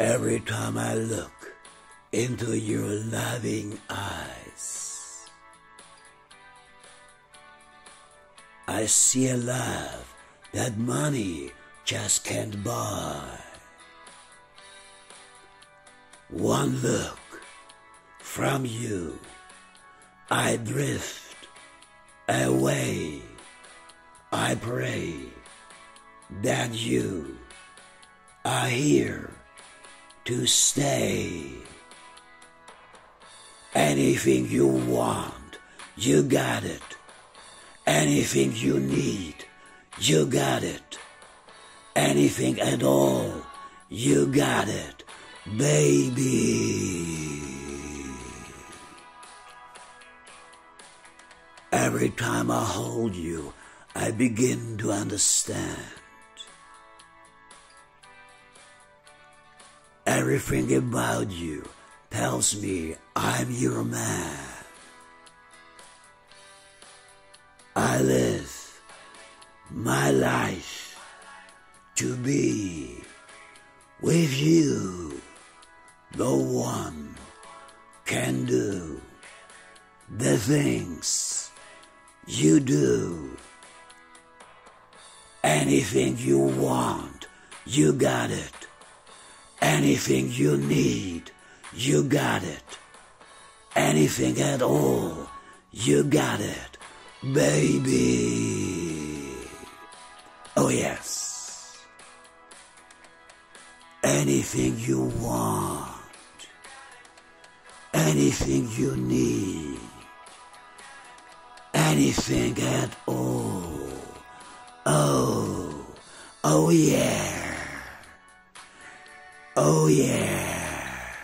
Every time I look into your loving eyes, I see a love that money just can't buy. One look from you, I drift away. I pray that you are here to stay. Anything you want, you got it. Anything you need, you got it. Anything at all, you got it, baby. Every time I hold you, I begin to understand. Everything about you tells me I'm your man. I live my life to be with you. No one can do the things you do. Anything you want, you got it. Anything you need, you got it. Anything at all, you got it, baby. Oh, yes. Anything you want, anything you need, anything at all. Oh, oh, yeah. Oh yeah.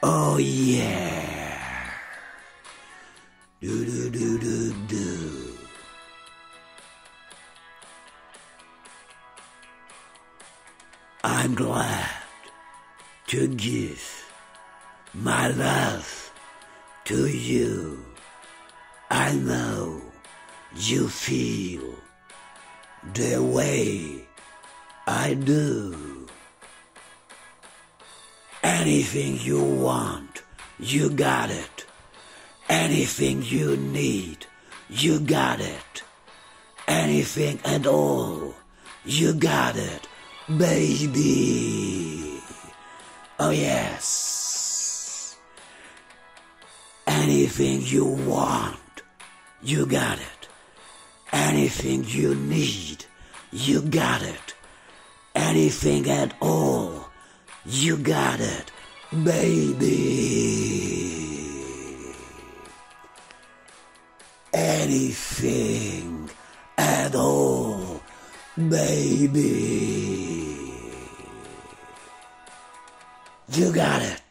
Oh yeah. Do do do do do. I'm glad to give my love to you. I know you feel the way I do. Anything you want, you got it. Anything you need, you got it. Anything at all, you got it, baby. Oh, yes. Anything you want, you got it. Anything you need, you got it. Anything at all, you got it, baby. Anything at all, baby. You got it.